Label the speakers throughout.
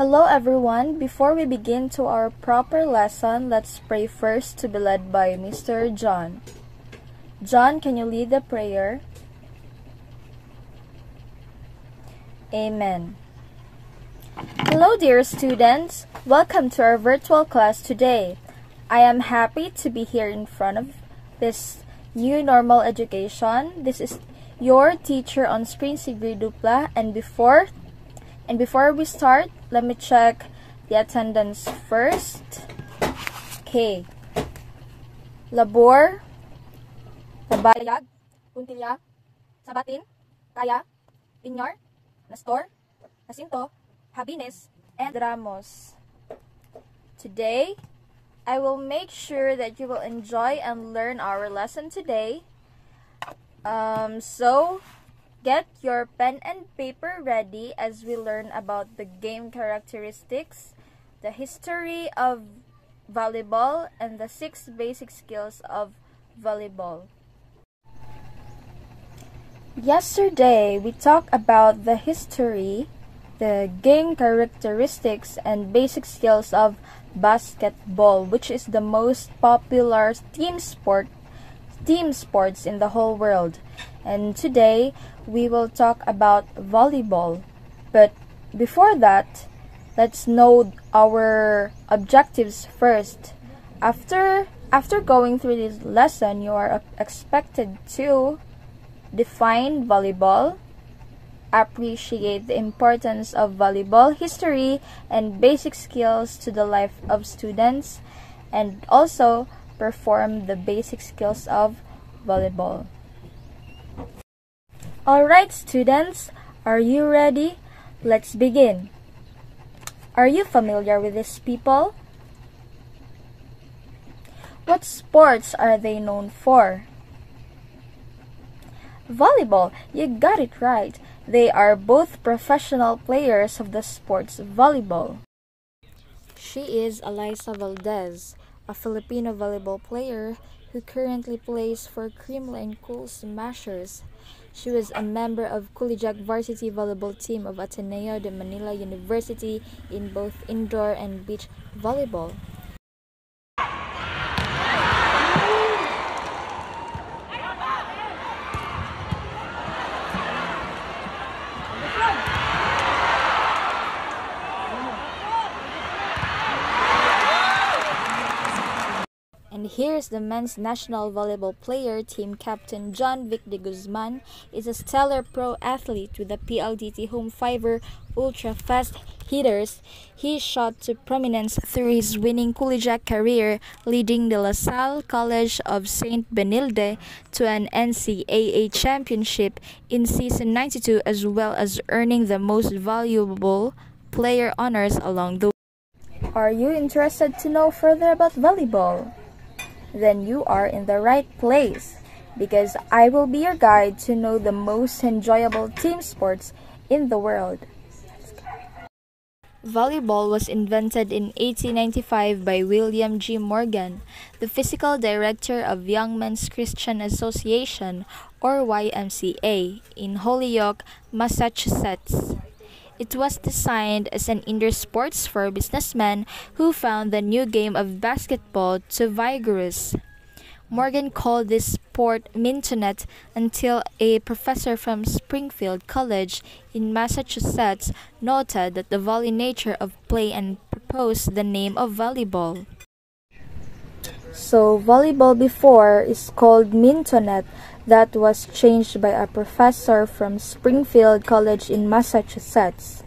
Speaker 1: Hello everyone. Before we begin to our proper lesson, let's pray first to be led by Mr. John. John, can you lead the prayer? Amen. Hello dear students. Welcome to our virtual class today. I am happy to be here in front of this new normal education. This is your teacher on screen Sigrid Dupla and before and before we start, let me check the attendance first. Okay. Labor, Tabayag, Puntilya, Sabatin, Kaya, Pinyar, Nastor, Jacinto, Habines, and Ramos. Today, I will make sure that you will enjoy and learn our lesson today. Um, so, get your pen and paper ready as we learn about the game characteristics, the history of volleyball, and the six basic skills of volleyball. Yesterday, we talked about the history, the game characteristics, and basic skills of basketball, which is the most popular team sport team sports in the whole world. And today we will talk about volleyball. But before that, let's know our objectives first. After after going through this lesson, you are expected to define volleyball, appreciate the importance of volleyball history and basic skills to the life of students, and also perform the basic skills of volleyball. Alright students, are you ready? Let's begin. Are you familiar with these people? What sports are they known for? Volleyball, you got it right. They are both professional players of the sports volleyball. She is Alyssa Valdez, a Filipino volleyball player who currently plays for Creamline and Cool Smashers. She was a member of Kulijak varsity volleyball team of Ateneo de Manila University in both indoor and beach volleyball. And here's the men's national volleyball player, team captain John Vic de Guzman, is a stellar pro athlete with the PLDT home fiber ultra fast hitters. He shot to prominence through his winning Kulijak career, leading the La Salle College of St. Benilde to an NCAA championship in season 92 as well as earning the most valuable player honors along the way. Are you interested to know further about volleyball? Then you are in the right place because I will be your guide to know the most enjoyable team sports in the world. Volleyball was invented in 1895 by William G. Morgan, the physical director of Young Men's Christian Association, or YMCA, in Holyoke, Massachusetts. It was designed as an indoor sports for businessmen who found the new game of basketball too vigorous. Morgan called this sport Mintonette until a professor from Springfield College in Massachusetts noted that the volley nature of play and proposed the name of volleyball. So volleyball before is called Mintonette that was changed by a professor from Springfield College in Massachusetts.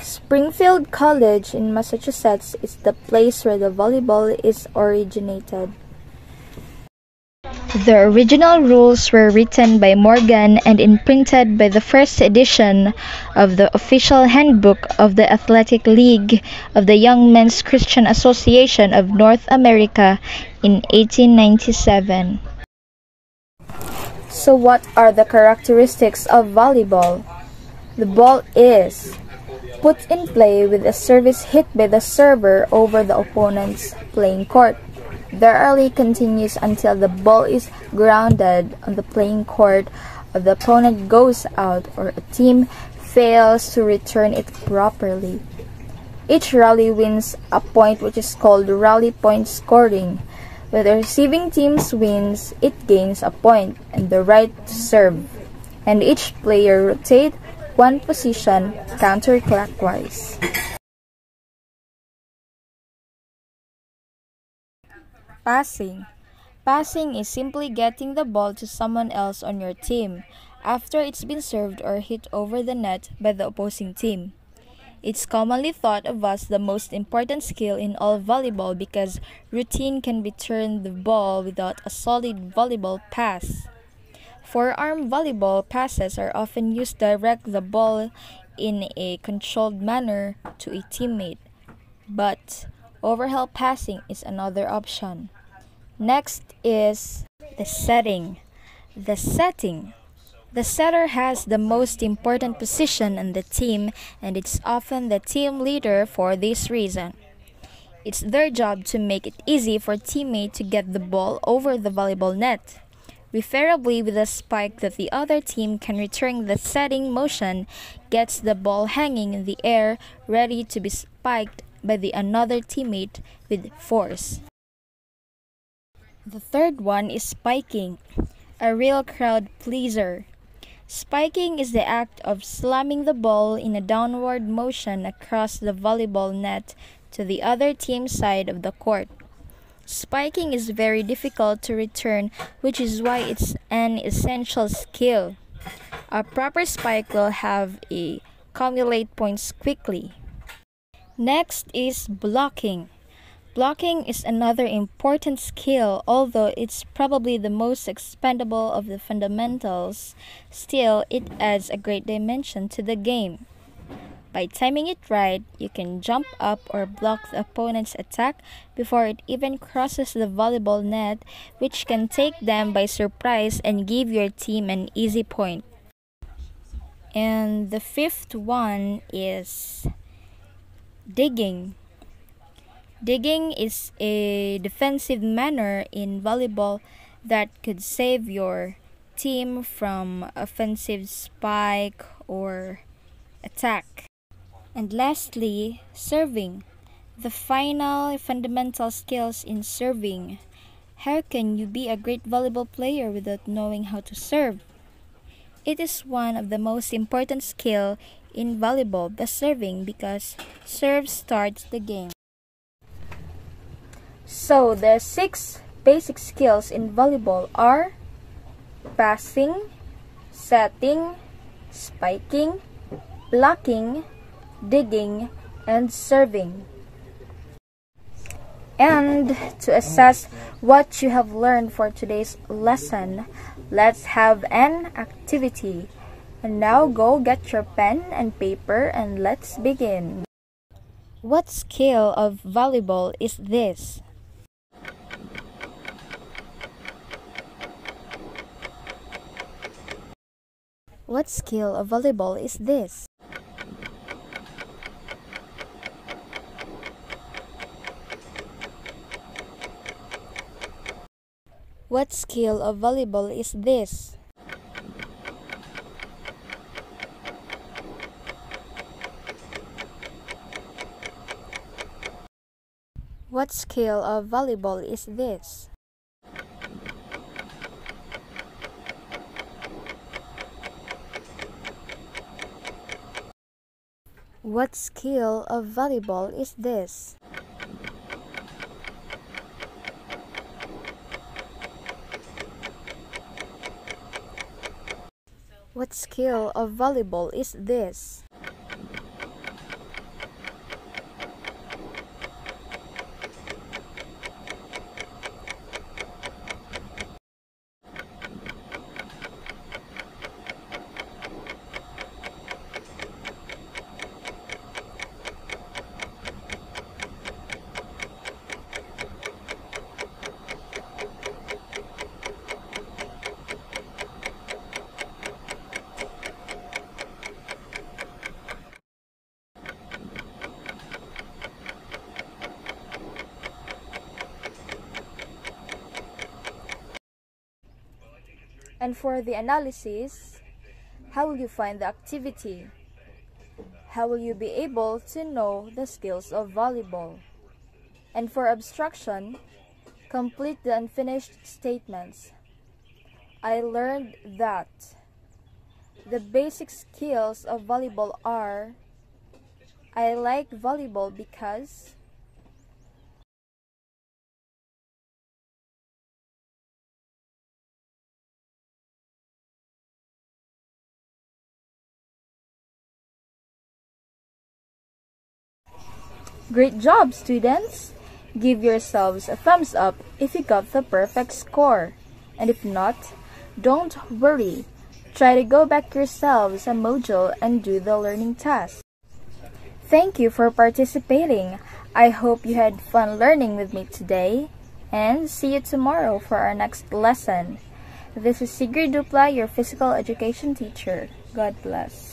Speaker 1: Springfield College in Massachusetts is the place where the volleyball is originated. The original rules were written by Morgan and imprinted by the first edition of the official handbook of the Athletic League of the Young Men's Christian Association of North America in 1897. So what are the characteristics of volleyball? The ball is put in play with a service hit by the server over the opponent's playing court. The rally continues until the ball is grounded on the playing court the opponent goes out or a team fails to return it properly. Each rally wins a point which is called rally point scoring. When the receiving team wins, it gains a point and the right to serve. And each player rotate one position counterclockwise. Passing. Passing is simply getting the ball to someone else on your team after it's been served or hit over the net by the opposing team. It's commonly thought of as the most important skill in all volleyball because routine can be turned the ball without a solid volleyball pass. Forearm volleyball passes are often used to direct the ball in a controlled manner to a teammate, but overhead passing is another option. Next is the setting. The setting the setter has the most important position in the team and it's often the team leader for this reason. It's their job to make it easy for teammate to get the ball over the volleyball net. Preferably with a spike that the other team can return the setting motion gets the ball hanging in the air ready to be spiked by the another teammate with force. The third one is spiking, a real crowd pleaser. Spiking is the act of slamming the ball in a downward motion across the volleyball net to the other team's side of the court. Spiking is very difficult to return, which is why it's an essential skill. A proper spike will have a accumulate points quickly. Next is blocking. Blocking is another important skill, although it's probably the most expendable of the fundamentals. Still, it adds a great dimension to the game. By timing it right, you can jump up or block the opponent's attack before it even crosses the volleyball net, which can take them by surprise and give your team an easy point. And the fifth one is digging. Digging is a defensive manner in volleyball that could save your team from offensive spike or attack. And lastly, serving. The final fundamental skills in serving. How can you be a great volleyball player without knowing how to serve? It is one of the most important skill in volleyball, the serving, because serve starts the game. So the six basic skills in volleyball are passing, setting, spiking, blocking, digging, and serving. And to assess what you have learned for today's lesson, let's have an activity. And now go get your pen and paper and let's begin. What skill of volleyball is this? What skill of volleyball is this? What skill of volleyball is this? What skill of volleyball is this? What skill of volleyball is this? What skill of volleyball is this? And for the analysis, how will you find the activity? how will you be able to know the skills of volleyball? And for abstraction, complete the unfinished statements. I learned that the basic skills of volleyball are I like volleyball because Great job, students! Give yourselves a thumbs up if you got the perfect score. And if not, don't worry. Try to go back yourselves a module and do the learning test. Thank you for participating. I hope you had fun learning with me today. And see you tomorrow for our next lesson. This is Sigrid Dupla, your physical education teacher. God bless.